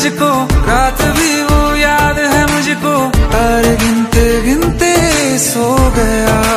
मुझको रात भी वो याद है मुझको। हर गिनते गिनते सो गया।